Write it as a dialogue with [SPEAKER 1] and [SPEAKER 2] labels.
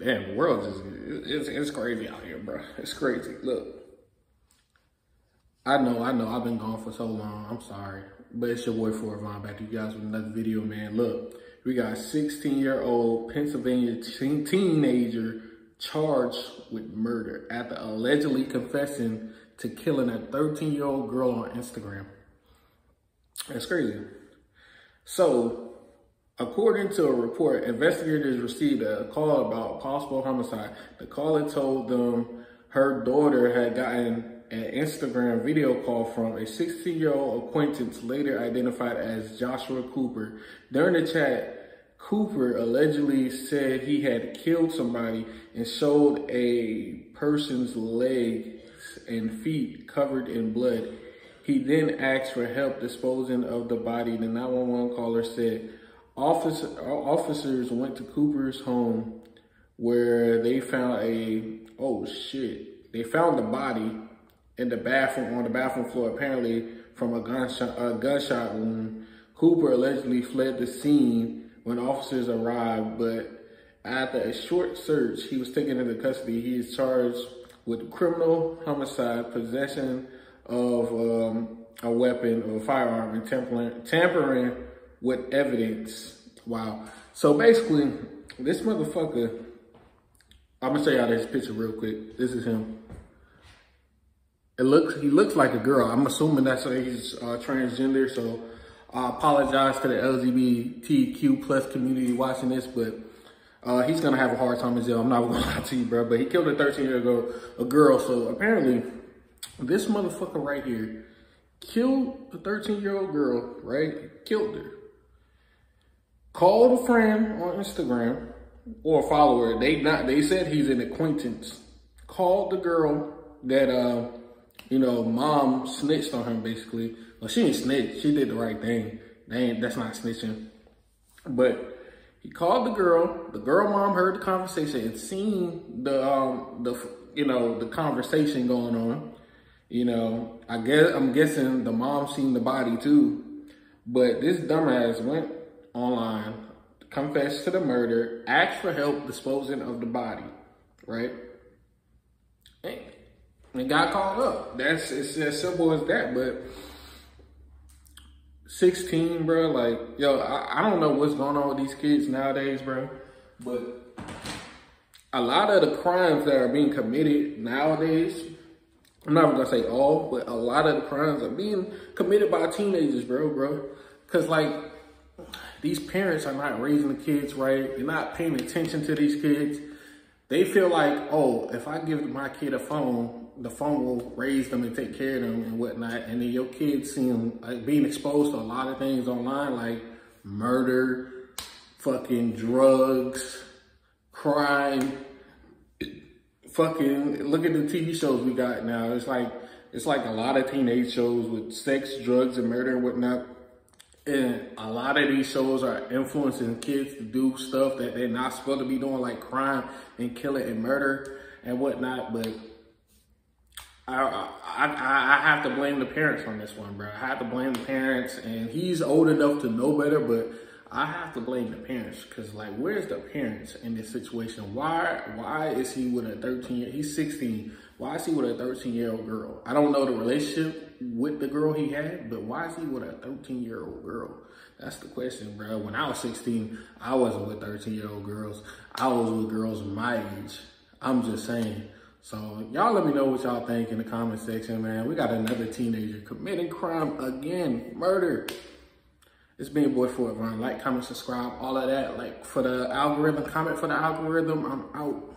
[SPEAKER 1] damn, the world is it's, it's crazy out here, bro. It's crazy. Look, I know, I know, I've been gone for so long. I'm sorry, but it's your boy Von back to you guys with another video, man. Look, we got 16 year old Pennsylvania teen teenager charged with murder after allegedly confessing to killing a 13 year old girl on Instagram. That's crazy. So According to a report, investigators received a call about possible homicide. The caller told them her daughter had gotten an Instagram video call from a 16-year-old acquaintance later identified as Joshua Cooper. During the chat, Cooper allegedly said he had killed somebody and showed a person's legs and feet covered in blood. He then asked for help disposing of the body. The 911 caller said, Office, officers went to Cooper's home where they found a, oh shit, they found the body in the bathroom, on the bathroom floor, apparently from a gunshot, a gunshot wound. Cooper allegedly fled the scene when officers arrived, but after a short search, he was taken into custody. He is charged with criminal homicide, possession of um, a weapon or a firearm, and tampering, tampering with evidence. Wow. So basically, this motherfucker, I'm gonna show y'all this picture real quick. This is him. It looks, he looks like a girl. I'm assuming that's why he's uh, transgender. So I apologize to the LGBTQ plus community watching this, but uh, he's gonna have a hard time in jail. I'm not gonna lie to you, bro. But he killed a 13 year old a girl. So apparently, this motherfucker right here killed a 13 year old girl, right? Killed her called a friend on Instagram or a follower. They not they said he's an acquaintance. Called the girl that uh, you know, mom snitched on him basically. Well, she didn't snitch. She did the right thing. They that's not snitching. But he called the girl. The girl mom heard the conversation and seen the um the you know the conversation going on. You know, I guess I'm guessing the mom seen the body too. But this dumbass went online, confess to the murder, ask for help disposing of the body, right? And got called up. That's it's as simple as that. But 16, bro, like, yo, I, I don't know what's going on with these kids nowadays, bro. But a lot of the crimes that are being committed nowadays, I'm not gonna say all, but a lot of the crimes are being committed by teenagers, bro, bro. Cause like these parents are not raising the kids right. They're not paying attention to these kids. They feel like, oh, if I give my kid a phone, the phone will raise them and take care of them and whatnot. And then your kids see them like, being exposed to a lot of things online, like murder, fucking drugs, crime, fucking, look at the TV shows we got now. It's like, it's like a lot of teenage shows with sex, drugs, and murder and whatnot. And a lot of these shows are influencing kids to do stuff that they're not supposed to be doing, like crime and killing and murder and whatnot. But I, I, I have to blame the parents on this one, bro. I have to blame the parents, and he's old enough to know better, but I have to blame the parents because, like, where's the parents in this situation? Why, why is he with a 13? He's 16. Why is he with a 13 year old girl? I don't know the relationship with the girl he had, but why is he with a 13 year old girl? That's the question, bro. When I was 16, I wasn't with 13 year old girls. I was with girls my age. I'm just saying. So y'all let me know what y'all think in the comment section, man. We got another teenager committing crime again, murder. It's been boy Fort Von. Like, comment, subscribe, all of that. Like for the algorithm, comment for the algorithm. I'm out.